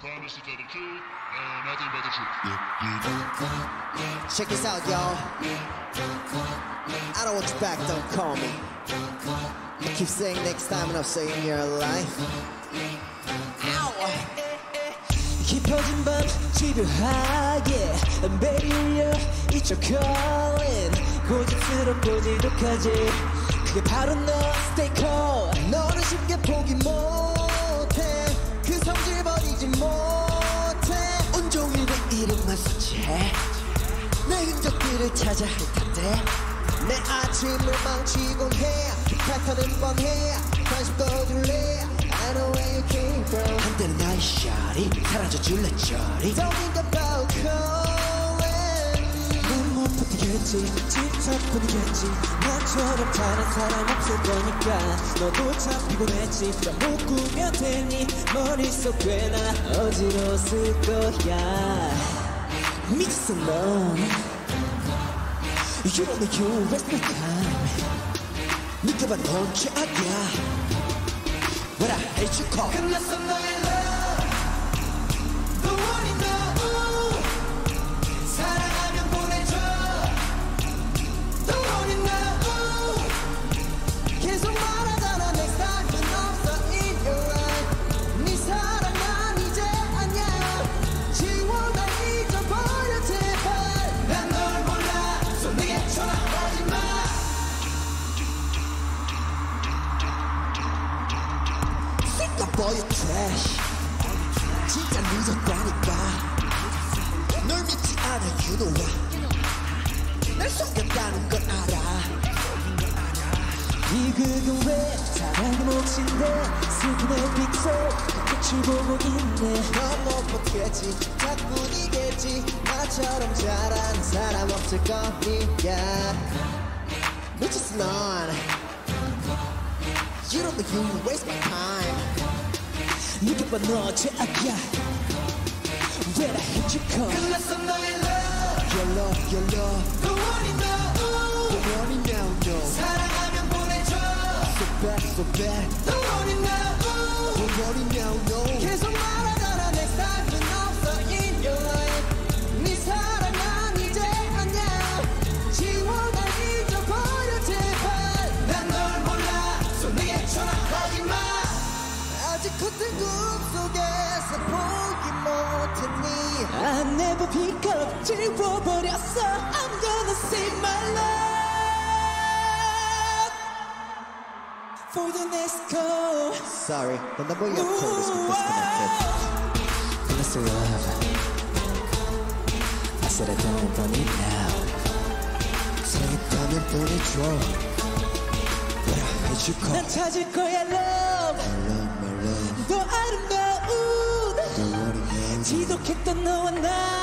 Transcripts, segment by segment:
promise to tell the truth and nothing but the truth. Check this out, y'all. I don't want you back, don't call me. You keep saying next time and I'm saying your life. Ow! 깊어진 밤 집요하게 매일 울려 It's your calling 고집스럽고 지독하지 그게 바로 너 Stay cold 너를 해. 내 흔적들을 찾아 핥았대 내 아침을 망치곤 해. 패턴은 뻔해. 관심도 둘래? I know where you came from. 한때는 나의 샤리. 사라져 줄래 저리? Don't think about calling 넌못 버티겠지. 집착 뿐이겠지. 나처럼 다른 사람 없을 거니까. 너도 참 피곤했지. 그럼 못 꾸며 되니. 머릿속 꽤나 어지러웠을 거야 미쳤어 넌 You don't make you waste my time 느껴봐 넌 최악이야 What I hate you call 끝났어 너의 Sick of all your trash. 진짜 늦었다니까. 널 믿지 않아 you know why 날 속였다는 걸 알아. 이 극은 왜 사랑의 몫인데 슬픈 에픽소 끝을 보고 있네. 넌못 버티겠지. 작뿐이겠지. 나처럼 잘하는 사람 없을 거니까? 미쳤어 넌 You don't think you waste my time 느껴봐 너 최악이야 When I hit you come 끝났어 너의 love Your love, your love The one in now, no 사랑하면 보내줘 So bad, so bad never pick up 지워버렸어 I'm gonna save my love For the next call Sorry, the number you have called has been disconnected Let's love I said I don't want it now 사랑했다면 보내줘 But I hate you call 난 찾을 거야 love My love, my love 더 아름다운 지독했던 너와 난 Back,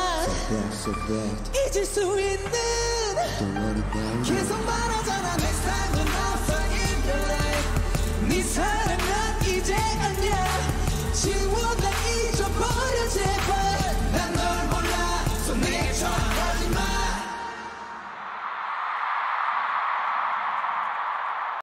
so back 잊을 수 있는 The one in now 계속 말하잖아 Next time 은 없어 in your life 네 사랑 난 이제 아냐 지워